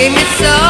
gave me so